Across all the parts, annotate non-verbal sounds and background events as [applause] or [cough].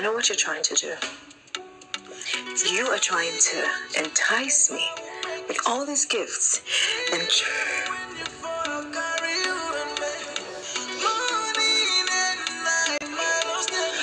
I know what you're trying to do. You are trying to entice me with all these gifts and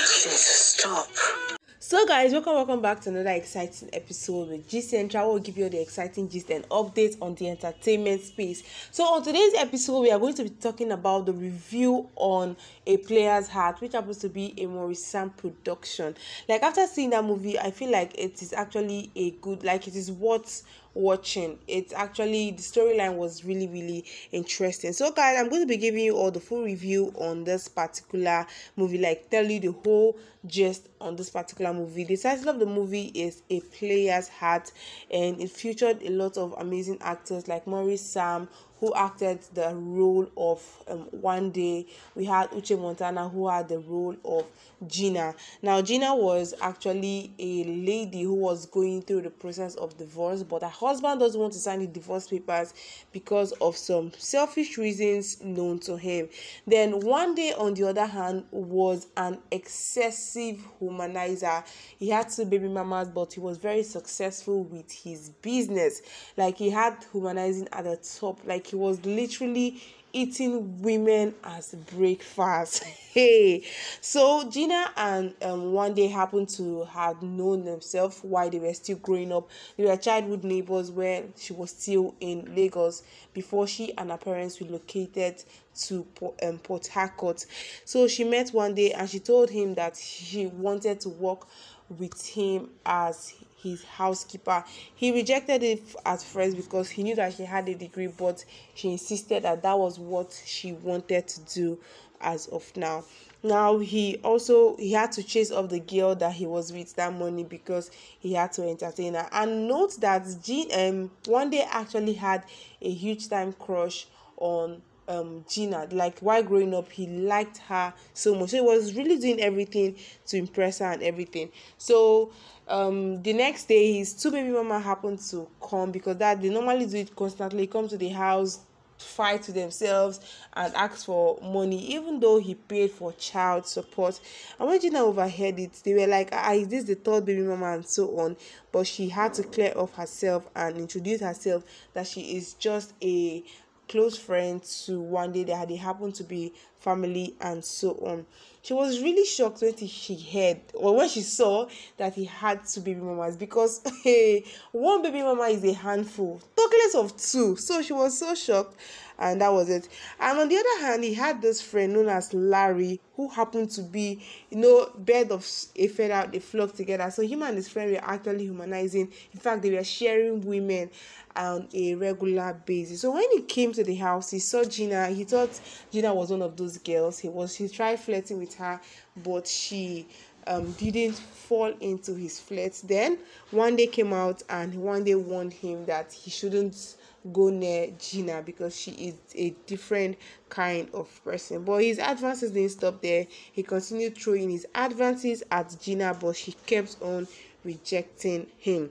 Jesus, stop. So guys, welcome welcome back to another exciting episode with G Central. We'll give you the exciting gist and updates on the entertainment space. So on today's episode, we are going to be talking about the review on A Player's Heart, which happens to be a Sam production. Like after seeing that movie, I feel like it is actually a good, like it is what watching. It's actually the storyline was really really interesting. So guys i'm going to be giving you all the full review on this particular movie like tell you the whole gist on this particular movie. The title of the movie is a player's heart and it featured a lot of amazing actors like maurice sam who acted the role of um, Wande We had Uche Montana who had the role of Gina. Now, Gina was actually a lady who was going through the process of divorce, but her husband doesn't want to sign the divorce papers because of some selfish reasons known to him. Then, Wande on the other hand, was an excessive humanizer. He had two baby mamas, but he was very successful with his business. Like, he had humanizing at the top. Like, he was literally eating women as breakfast. [laughs] hey, so Gina and um, day happened to have known themselves while they were still growing up. They were childhood neighbors when she was still in Lagos before she and her parents relocated to um, Port Harcourt. So she met Wande and she told him that she wanted to work with him as his housekeeper. He rejected it at first because he knew that she had a degree, but she insisted that that was what she wanted to do as of now. Now he also he had to chase off the girl that he was with that money because he had to entertain her. And note that Jean um Wande actually had a huge time crush on um Gina. Like while growing up, he liked her so much. So he was really doing everything to impress her and everything. So um the next day his two baby mama happened to come because that they normally do it constantly come to the house fight to themselves and ask for money even though he paid for child support and when gina overheard it they were like ah is this the third baby mama and so on but she had to clear off herself and introduce herself that she is just a close friend to Wande that they happened to be family and so on. She was really shocked when she heard or when she saw that he had two baby mamas because [laughs] hey, one baby mama is a handful, talk less of two. So she was so shocked and that was it. And on the other hand, he had this friend known as Larry, who happened to be, you know, bed of a feather, they flock together. So him and his friend were actually humanizing. In fact, they were sharing women on a regular basis. So when he came to the house, he saw Gina. He thought Gina was one of those girls. He was he tried flirting with her, but she um, didn't fall into his flirt. Then Wande came out and Wande warned him that he shouldn't go near Gina because she is a different kind of person. But his advances didn't stop there. He continued throwing his advances at Gina, but she kept on rejecting him.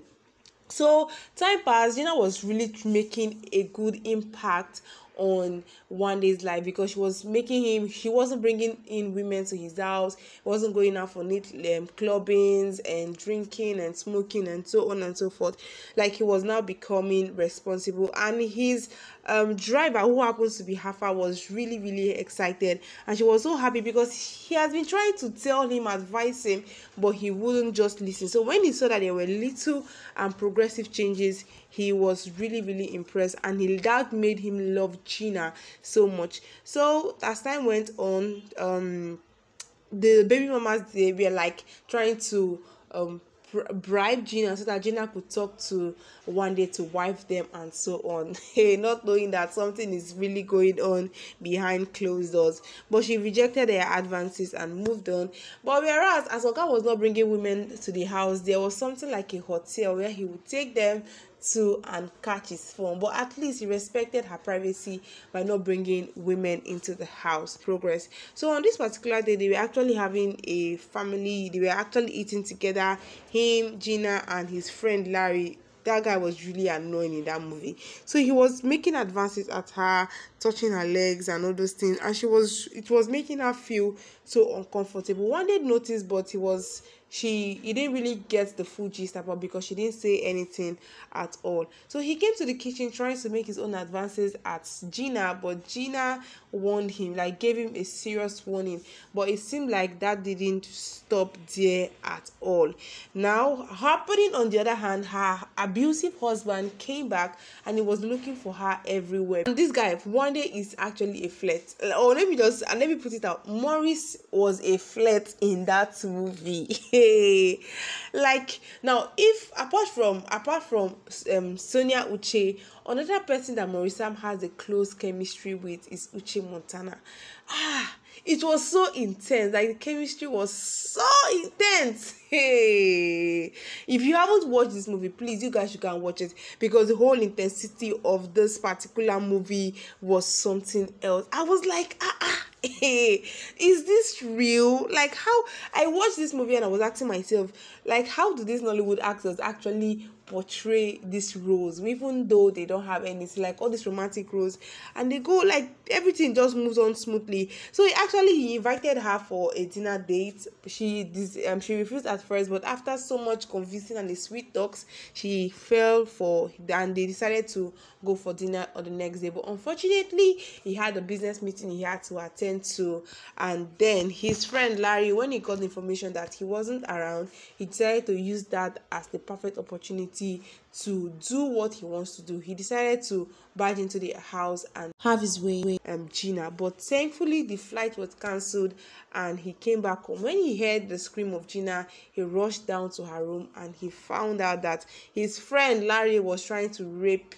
So time passed. Gina was really making a good impact on Wande's life because she was making him she wasn't bringing in women to his house wasn't going out for neat um, clubbings and drinking and smoking and so on and so forth. Like he was now becoming responsible. And his um driver who happens to be Hafa was really really excited. And she was so happy because he has been trying to tell him advise him but he wouldn't just listen. So when he saw that there were little and progressive changes he was really really impressed and he that made him love Gina so much so as time went on um the baby mamas they were like trying to um bribe Gina so that Gina could talk to Wande to wife them and so on. [laughs] Hey, not knowing that something is really going on behind closed doors. But she rejected their advances and moved on. But whereas as Oga was not bringing women to the house, there was something like a hotel where he would take them to and catch his phone. But at least he respected her privacy by not bringing women into the house. Progress. So on this particular day they were actually having a family. They were actually eating together. Him gina and his friend larry. That guy was really annoying in that movie. So he was making advances at her touching her legs and all those things. And she was it was making her feel so uncomfortable. Wande notice but he was she he didn't really get the full gist about because she didn't say anything at all. So he came to the kitchen trying to make his own advances at gina but gina warned him like gave him a serious warning. But it seemed like that didn't stop there at all. Now happening on the other hand her abusive husband came back and he was looking for her everywhere. And this guy one day is actually a flirt. Oh let me just and let me put it out. Maurice was a flirt in that movie. [laughs] Like now if apart from apart from um sonia uche another person that Sam has a close chemistry with is uche montana. Ah it was so intense. Like the chemistry was so intense. [laughs] Hey. If you haven't watched this movie please you guys go and watch it. Because the whole intensity of this particular movie was something else. I was like ah ah hey. Is this real? Like how i watched this movie and i was asking myself like how do these nollywood actors actually portray these roles even though they don't have anything like all these romantic roles and they go like everything just moves on smoothly. So he actually he invited her for a dinner date. She this um she refused at first but after so much convincing and the sweet talks she fell for and they decided to go for dinner on the next day. But unfortunately he had a business meeting he had to attend to and then his friend larry when he got information that he wasn't around he decided to use that as the perfect opportunity to do what he wants to do. He decided to barge into the house and have his way with um, Gina. But thankfully, the flight was cancelled and he came back home. When he heard the scream of Gina, he rushed down to her room and he found out that his friend Larry was trying to rape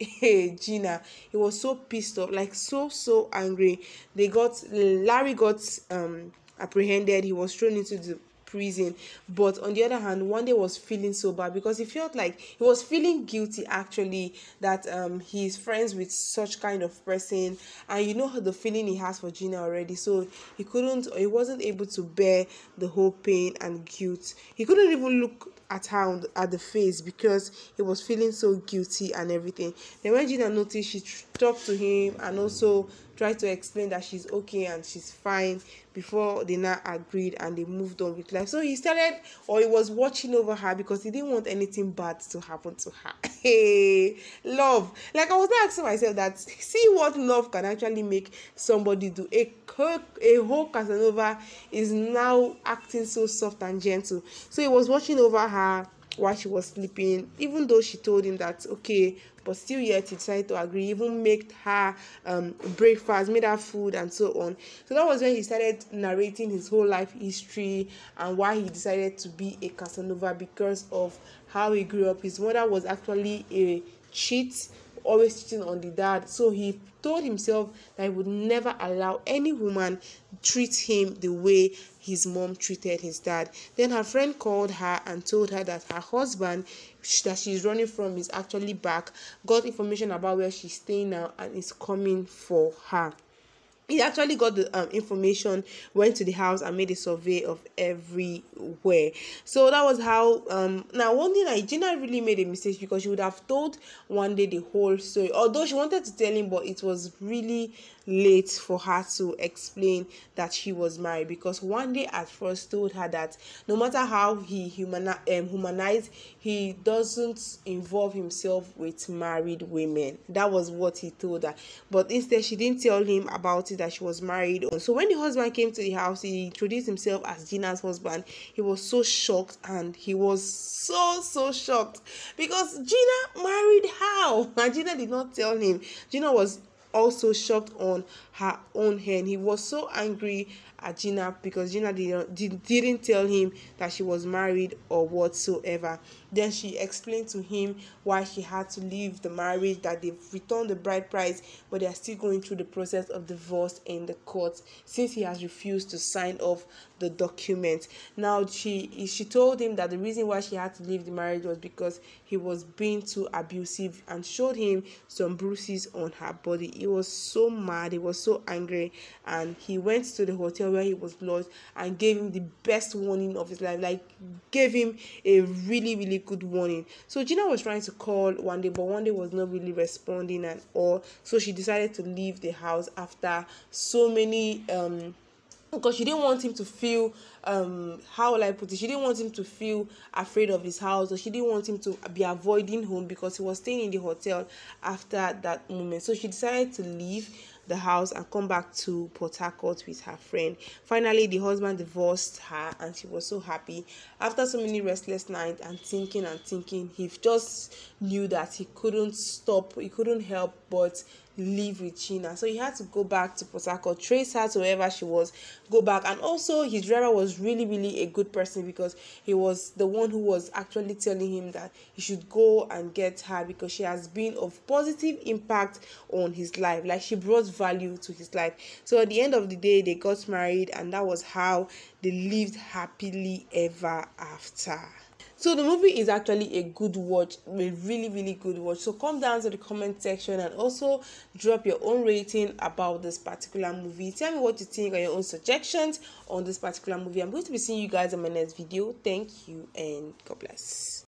[laughs] Gina. He was so pissed off, like so so angry. They got Larry got um apprehended. He was thrown into the prison. But on the other hand Wande was feeling so bad because he felt like he was feeling guilty actually that um he's friends with such kind of person and you know the feeling he has for gina already. So he couldn't he wasn't able to bear the whole pain and guilt. He couldn't even look at her at the face because he was feeling so guilty and everything. Then when gina noticed she talked to him and also tried to explain that she's okay and she's fine before they now agreed and they moved on with life. So he started or he was watching over her because he didn't want anything bad to happen to her. [laughs] Hey, love. Like I was asking myself that see what love can actually make somebody do. A a whole Casanova is now acting so soft and gentle. So he was watching over her while she was sleeping, even though she told him that okay, but still yet he decided to agree, even made her um breakfast, made her food and so on. So that was when he started narrating his whole life history and why he decided to be a Casanova because of how he grew up. His mother was actually a cheat always cheating on the dad. So he told himself that he would never allow any woman treat him the way his mom treated his dad. Then her friend called her and told her that her husband that she's running from is actually back, got information about where she's staying now and is coming for her. He actually got the um, information went to the house and made a survey of everywhere. So that was how um now one thing like gina really made a mistake because she would have told Wande the whole story. Although she wanted to tell him but it was really late for her to explain that she was married because Wande at first told her that no matter how he humani- um, humanized he doesn't involve himself with married women. That was what he told her. But instead she didn't tell him about it that she was married. So when the husband came to the house he introduced himself as gina's husband. He was so shocked and he was so so shocked because gina married how? [laughs] And gina did not tell him. Gina was also shocked on her own hand. He was so angry at Gina because Gina did, did, didn't tell him that she was married or whatsoever. Then she explained to him why she had to leave the marriage, that they've returned the bride price, but they are still going through the process of divorce in the court since he has refused to sign off the document. Now she she told him that the reason why she had to leave the marriage was because he was being too abusive and showed him some bruises on her body. He was so mad, he was so angry, and he went to the hotel where he was lodged and gave him the best warning of his life, like gave him a really, really good warning. So Gina was trying to call Wande, but Wande was not really responding at all. So she decided to leave the house after so many um because she didn't want him to feel um how will I put it she didn't want him to feel afraid of his house or she didn't want him to be avoiding home because he was staying in the hotel after that moment so she decided to leave the house and come back to Port Harcourt with her friend. Finally, the husband divorced her and she was so happy. After so many restless nights and thinking and thinking, he just knew that he couldn't stop, he couldn't help but live with China. So he had to go back to Port trace her to wherever she was, go back. And also, his driver was really, really a good person because he was the one who was actually telling him that he should go and get her because she has been of positive impact on his life. Like she brought value to his life. So at the end of the day, they got married, and that was how they lived happily ever after. So the movie is actually a good watch, a really really good watch. So come down to the comment section and also drop your own rating about this particular movie. Tell me what you think and your own suggestions on this particular movie. I'm going to be seeing you guys in my next video. Thank you and God bless.